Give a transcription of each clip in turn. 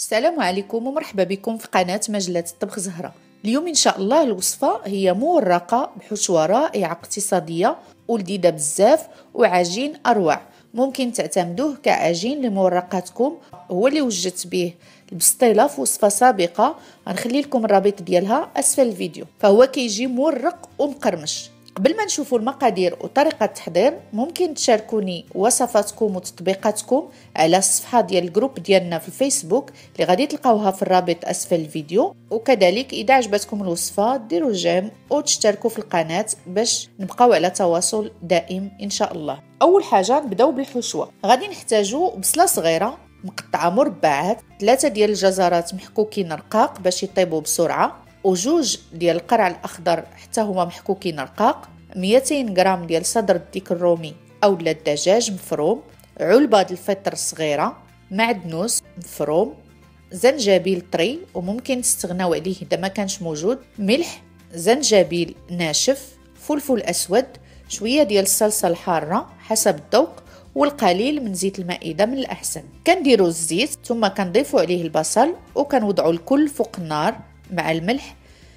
السلام عليكم ومرحبا بكم في قناة مجلة الطبخ زهرة. اليوم إن شاء الله الوصفة هي مورقة بحشوة رائعة اقتصادية ولذيذة بزاف وعجين أروع. ممكن تعتمدوه كعجين لمورقاتكم هو اللي وجدت به البسطيلة في وصفة سابقة. غنخلي لكم الرابط ديالها أسفل الفيديو. فهو كيجي مورق ومقرمش. قبل ما نشوفوا المقادير وطريقة التحضير ممكن تشاركوني وصفاتكم وتطبيقاتكم على الصفحة ديال ال groupe ديالنا في الفيسبوك اللي غادي تلقاوها في الرابط أسفل الفيديو. وكذلك إذا عجبتكم الوصفة ديروا جيم وتشتركوا في القناة باش نبقاو على تواصل دائم إن شاء الله. أول حاجة نبداو بالحشوة. غادي نحتاجو بصلة صغيرة مقطعة مربعات ثلاثة ديال الجزرات محكوكين رقاق باش يطيبوا بسرعة. وجوج ديال القرع الأخضر حتى هما محكوكين رقاق 200 غرام ديال صدر الديك الرومي أو الدجاج مفروم علبة الفطر صغيره معدنوس مفروم زنجبيل طري وممكن تستغناو عليه إذا ما كانش موجود ملح زنجبيل ناشف فلفل أسود شوية ديال الصلصة الحارة حسب الذوق والقليل من زيت المائدة من الأحسن. كنديروا الزيت ثم كنضيفوا عليه البصل وكنوضعوا الكل فوق النار مع الملح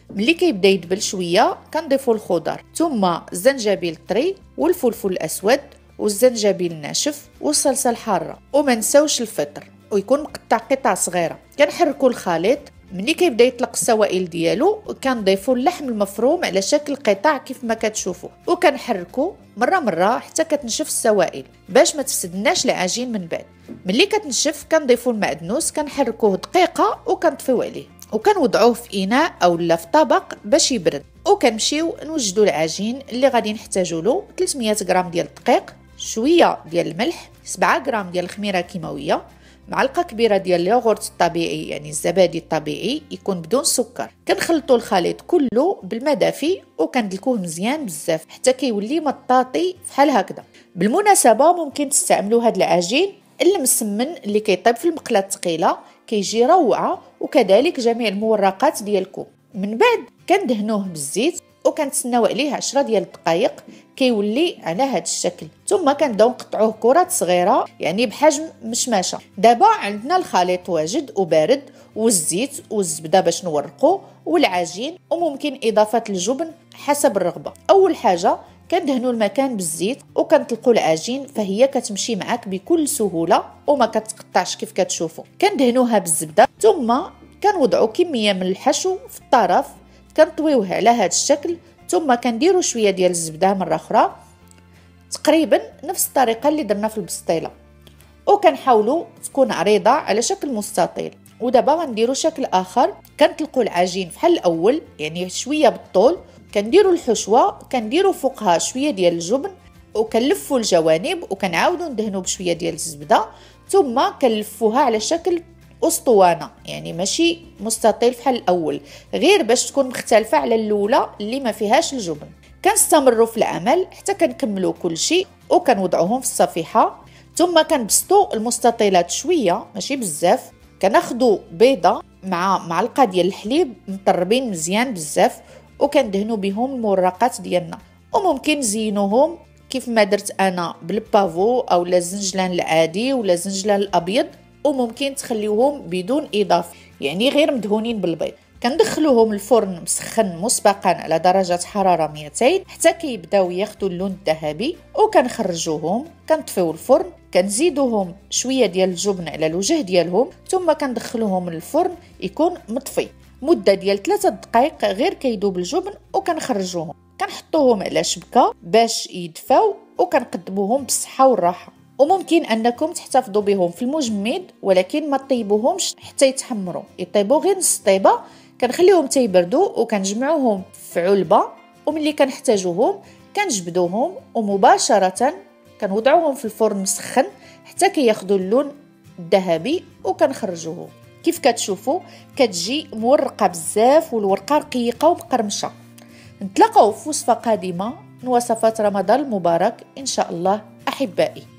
ملي كيبدا يدبل شوية كنضيفوا الخضر ثم الزنجبيل الطري والفلفل الأسود والزنجبيل الناشف والصلصة الحارة وما نساوش الفطر ويكون مقطع قطع صغيرة. كنحركوا الخليط ملي كيبدا يطلق السوائل ديالو كنضيفوا اللحم المفروم على شكل قطع كيف ما كتشوفوا وكنحركوا مرة مرة حتى كتنشف السوائل باش ما تفسدناش العجين من بعد. ملي كتنشف كنضيفوا المعدنوس كنحركوه دقيقة وكنطفيو عليه. وكنوضعوه في إناء أو لا في طبق باش يبرد. وكنمشيو نوجدوا العجين اللي غادي نحتاجو له 300 غرام ديال الدقيق شوية ديال الملح 7 غرام ديال الخميرة الكيماوية معلقة كبيرة ديال اليوغورت الطبيعي يعني الزبادي الطبيعي يكون بدون سكر. كنخلطوا الخليط كله بالماء دافي وكندلكوه مزيان بزاف حتى كيولي مطاطي بحال هكذا. بالمناسبة ممكن تستعملوا هذا العجين المسمن اللي كيطيب في المقله الثقيلة كيجي روعة وكذلك جميع المورقات ديالكم من بعد كندهنوه بالزيت وكنتسناو عليه 10 ديال الدقائق كيولي على هذا الشكل. ثم كنبداو نقطعوه كرات صغيرة يعني بحجم مشماشة. دابا عندنا الخليط واجد وبارد والزيت والزبدة باش نورقو والعجين وممكن إضافة الجبن حسب الرغبة. أول حاجة كندهنوا المكان بالزيت وكنطلقوا العجين فهي كتمشي معاك بكل سهولة وما كتقطعش كيف كتشوفوا كندهنوها بالزبدة ثم كنوضعوا كمية من الحشو في الطرف كنطويوه على هذا الشكل ثم كنديروا شوية ديال الزبدة مرة أخرى تقريبا نفس الطريقة اللي درنا في البسطيلة. وكنحاولوا تكون عريضة على شكل مستطيل. ودابا غنديروا شكل آخر كنطلقوا العجين بحال الأول يعني شوية بالطول كنديروا الحشوة كنديروا فوقها شوية ديال الجبن وكنلفوا الجوانب وكنعاودوا ندهنوا بشوية ديال الزبدة ثم كنلفوها على شكل أسطوانة يعني ماشي مستطيل بحال الأول غير باش تكون مختلفة على الأولى اللي ما فيهاش الجبن. كنستمروا في العمل حتى كنكملوا كل شيء وكنوضعوهم في الصفيحة ثم كنبسطوا المستطيلات شوية ماشي بزاف كناخذوا بيضة مع معلقة ديال الحليب مطربين مزيان بزاف وكندهنوا بهم المرقات ديالنا. وممكن نزينوهم كيف ما درت أنا بالبافو أو الزنجلان العادي ولا الزنجلان الأبيض وممكن تخليوهم بدون إضافة يعني غير مدهونين بالبيض. كندخلوهم الفرن مسخن مسبقا على درجة حرارة 200 حتى كيبداو ياخدوا اللون الذهبي. وكنخرجوهم كنطفيو الفرن كنزيدوهم شوية ديال الجبن على الوجه ديالهم ثم كندخلوهم للفرن يكون مطفي. مدة ديال 3 دقائق غير كيدوب الجبن وكنخرجوهم. كنحطوهم على شبكة باش يدفاو وكنقدموهم بالصحة والراحة. وممكن أنكم تحتفظوا بهم في المجمد ولكن ما طيبوهمش حتى يتحمروا. يطيبوا غير نص طيبة كنخليهم تيبردوا وكنجمعوهم في علبة. وملي كنحتاجوهم كنجبدوهم ومباشرة كنوضعوهم في الفرن مسخن حتى كياخذوا اللون الذهبي وكنخرجوهم. كيف كتشوفوا؟ كتجي مورقة بزاف والورقة رقيقة ومقرمشة. نتلاقاو في وصفة قادمة من وصفات رمضان المبارك إن شاء الله أحبائي.